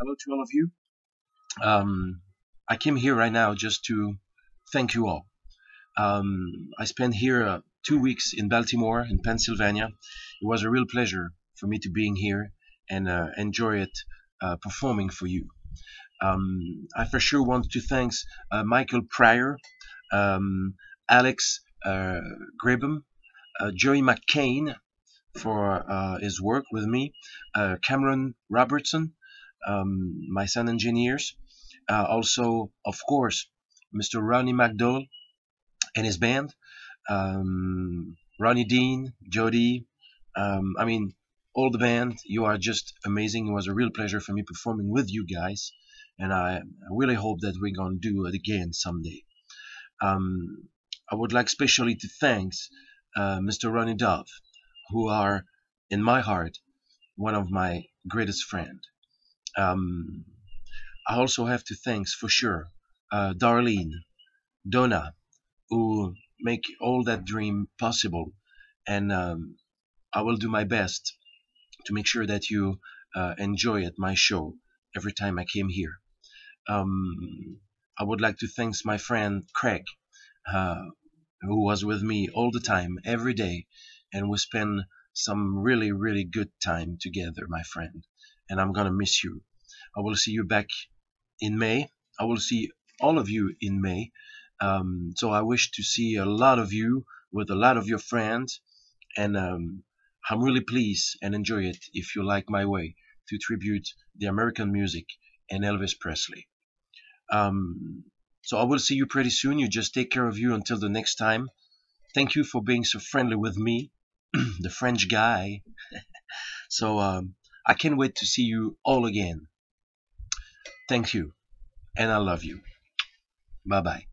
hello to all of you. Um, I came here right now just to thank you all. Um, I spent here uh, two weeks in Baltimore, in Pennsylvania. It was a real pleasure for me to being here and uh, enjoy it uh, performing for you. Um, I for sure want to thank uh, Michael Pryor, um, Alex uh, uh, Joey McCain for uh, his work with me, Cameron Robertson, um, my sound engineers, uh, also of course Mr. Ronnie McDowell and his band, um, Ronnie Dean, Jody, um, I mean all the band. You are just amazing. It was a real pleasure for me performing with you guys, and I, really hope that we're gonna do it again someday. Um, I would like especially to thank uh, Mr. Ronnie Dove, who are in my heart one of my greatest friend. Um, I also have to thanks for sure uh, Darlene, Donna, who make all that dream possible, and um, I will do my best to make sure that you uh, enjoy it my show every time I came here. Um, I would like to thank my friend Craig, uh, who was with me all the time, every day, and we spend some really, really good time together, my friend. And I'm gonna miss you. I will see you back in May. I will see all of you in May. Um, so I wish to see a lot of you with a lot of your friends, and um, I'm really pleased and enjoy it if you like my way to tribute the American music and Elvis Presley. Um, so I will see you pretty soon. You just take care of you until the next time. Thank you for being so friendly with me, the French guy. so um, I can't wait to see you all again. Thank you, and I love you. Bye bye.